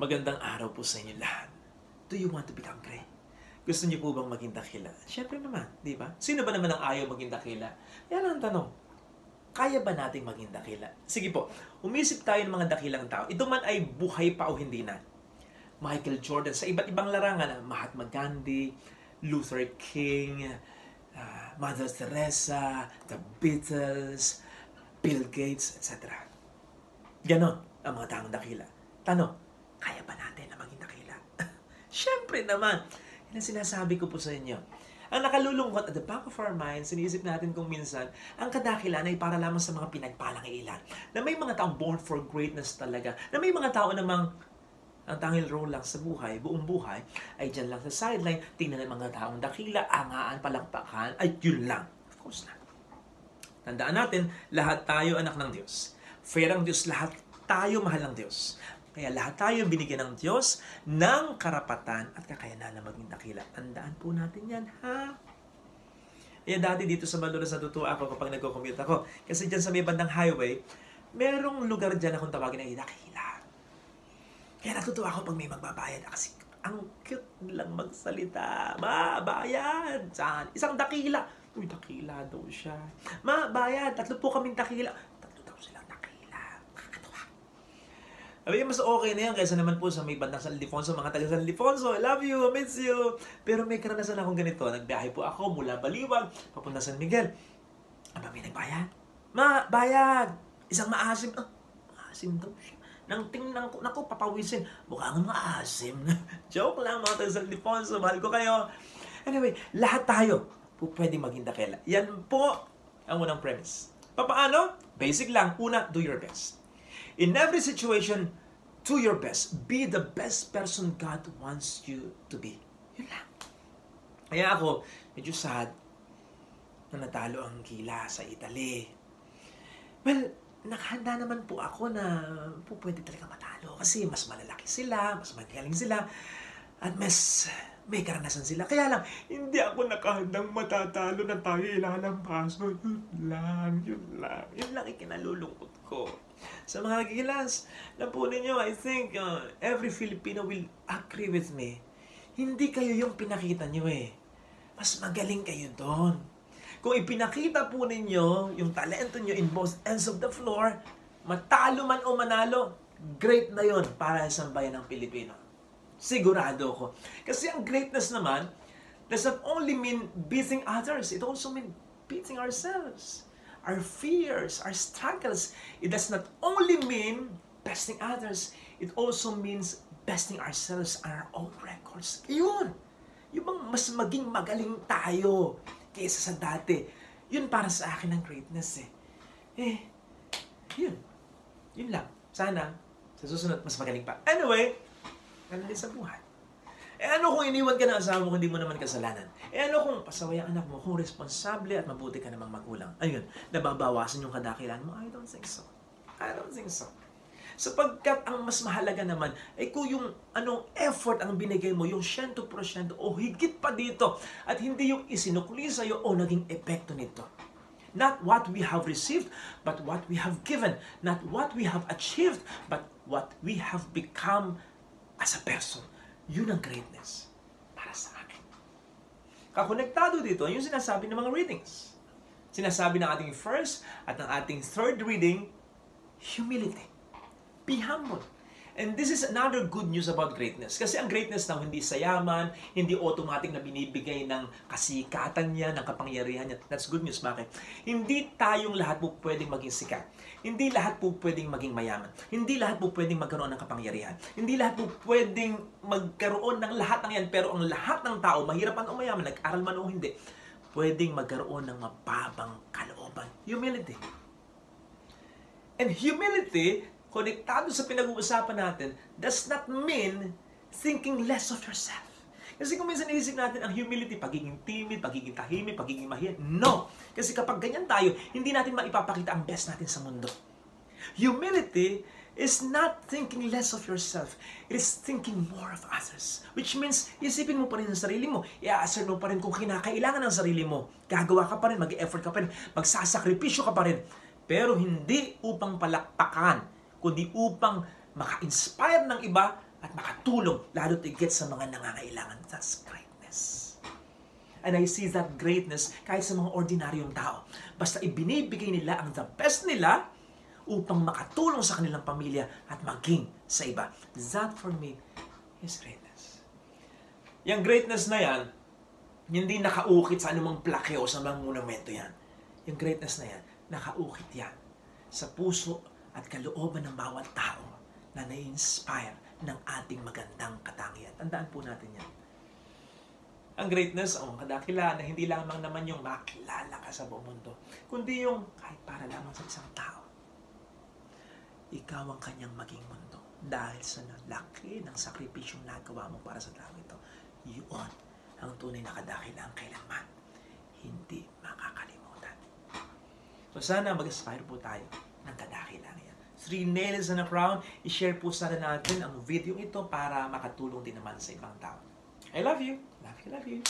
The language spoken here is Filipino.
Magandang araw po sa inyo lahat. Do you want to become great? Gusto niyo po bang maging dakila? Siyempre naman, di ba? Sino ba naman ang ayaw maging dakila? Yan ang tanong. Kaya ba nating maging dakila? Sige po, umisip tayo ng mga dakilang tao. Ito man ay buhay pa o hindi na. Michael Jordan, sa iba't ibang larangan, ah, Mahatma Gandhi, Luther King, uh, Mother Teresa, the Beatles, Bill Gates, etc. Ganon ang mga taong dakila. Tanong, kaya ba natin na maging dakila? Siyempre naman. Yan ang sinasabi ko po sa inyo. Ang nakalulungkot at the back of our minds, sinisip natin kung minsan, ang kadakilan ay para lamang sa mga pinagpalang ilan. Na may mga taong born for greatness talaga. Na may mga tao namang ang tangil role lang sa buhay, buong buhay, ay dyan lang sa sideline, tingnan ng mga taong dakila, angaan, palakpakan, ay yun lang. Of course not. Tandaan natin, lahat tayo anak ng Diyos. Fair ang Diyos, lahat tayo mahal ng Diyos. Kaya lahat tayo binigyan ng Diyos ng karapatan at kakayanan na maging dakila. Tandaan po natin yan, ha? Kaya dati dito sa Malolos natutuwa ako kapag nagko-commute ako. Kasi dyan sa may bandang highway, merong lugar dyan akong tawagin na dakila. Kaya natutuwa ako pag may magbabayad. Kasi ang cute lang magsalita. Ma, bayad! Saan? Isang dakila. Uy, dakila daw siya. Ma, bayad! Tatlo po kaming dakila. Sabi mas okay na yan kaysa naman po sa may bandang San Ildefonso, mga taga San Ildefonso, I love you, I miss you. Pero may karanasan akong ganito. Nagbiyahe po ako mula Baliwag, papunta San Miguel. Ano may nagbayad? Ma, bayad! Isang maasim. Ah, maasim daw. Nang tingnan ko, naku, papawisin. Mukha nga maasim. Joke lang mga taga San Ildefonso, mahal ko kayo. Anyway, lahat tayo po pwede maging dakela. Yan po ang unang premise. Paano? Basic lang. Una, do your best. In every situation, do your best. Be the best person God wants you to be. Yun lang. Kaya ako, medyo sad na natalo ang Gila sa Italy. Well, nakahanda naman po ako na po pwede talaga matalo kasi mas malalaki sila, mas magaling sila, at mas may karanasan sila. Kaya lang, hindi ako nakahandang matatalo na tayo ilalampaso. Yun lang, yun lang. Yun lang ikinalulungkot ko. Sa mga gilas, alam po I think uh, every Filipino will agree with me. Hindi kayo yung pinakita nyo eh. Mas magaling kayo doon. Kung ipinakita po ninyo yung talento nyo in both ends of the floor, matalo man o manalo, great na yon para sa bayan ng Pilipino. Sigurado ko. Kasi ang greatness naman does not only mean beating others, it also means beating ourselves our fears, our struggles, it does not only mean besting others, it also means besting ourselves on our own records. Yun! Yung bang mas maging magaling tayo kaysa sa dati. Yun para sa akin ang greatness eh. Eh, yun. Yun lang. Sana, sa susunod, mas magaling pa. Anyway, ganun din sa buhay. Eh ano kung iniwan ka ng asawa mo, hindi mo naman kasalanan? Eh ano kung pasaway ang anak mo, kung responsable at mabuti ka namang magulang? Ayun, nababawasan yung kadakilan mo? I don't think so. I don't think so. Sapagkat ang mas mahalaga naman ay kung yung anong effort ang binigay mo, yung 100% o higit pa dito, at hindi yung isinukli sa'yo o naging epekto nito. Not what we have received, but what we have given. Not what we have achieved, but what we have become as a person. Yun ang greatness para sa akin. Kakonektado dito yung sinasabi ng mga readings. Sinasabi ng ating first at ng ating third reading, humility. Be humble. And this is another good news about greatness. Kasi ang greatness na hindi sayaman, hindi automatic na binibigay ng kasikatan niya, ng kapangyarihan niya. That's good news. Bakit? Hindi tayong lahat po pwedeng maging sikat. Hindi lahat po pwedeng maging mayaman. Hindi lahat po pwedeng magkaroon ng kapangyarihan. Hindi lahat po pwedeng magkaroon ng lahat ng yan. Pero ang lahat ng tao, mahirapan o mayaman, nag-aral man o hindi, pwedeng magkaroon ng mababang kalooban. Humility. And humility konektado sa pinag-uusapan natin does not mean thinking less of yourself. Kasi kung minsan iisip natin ang humility, pagiging timid, pagiging tahimik, pagiging mahiya. No! Kasi kapag ganyan tayo, hindi natin maipapakita ang best natin sa mundo. Humility is not thinking less of yourself. It is thinking more of others. Which means, isipin mo pa rin ang sarili mo. I-assert mo pa rin kung kinakailangan ng sarili mo. Gagawa ka pa rin, mag-effort ka pa rin, magsasakripisyo ka pa rin. Pero hindi upang palakpakan kundi upang maka-inspire ng iba at makatulong lalo tigit sa mga nangangailangan. That's greatness. And I see that greatness kahit sa mga ordinaryong tao. Basta ibinibigay nila ang the best nila upang makatulong sa kanilang pamilya at maging sa iba. That for me is greatness. Yung greatness na yan, hindi nakaukit sa anumang plake o sa mga monumento yan. Yung greatness na yan, nakaukit yan sa puso at kalooban ng bawat tao na nai-inspire ng ating magandang katangian. Tandaan po natin yan. Ang greatness o ang kadakila na hindi lamang naman yung makilala ka sa buong mundo, kundi yung kahit para lamang sa isang tao. Ikaw ang kanyang maging mundo dahil sa laki ng sakripisyong nagawa mo para sa tao ito. Yun ang tunay na kadakila ang kailanman. Hindi makakalimutan. So sana mag-aspire po tayo ng kadakila 3 nails and a crown, i-share po sana natin ang video ito para makatulong din naman sa ibang tao. I love you. Love you, love you.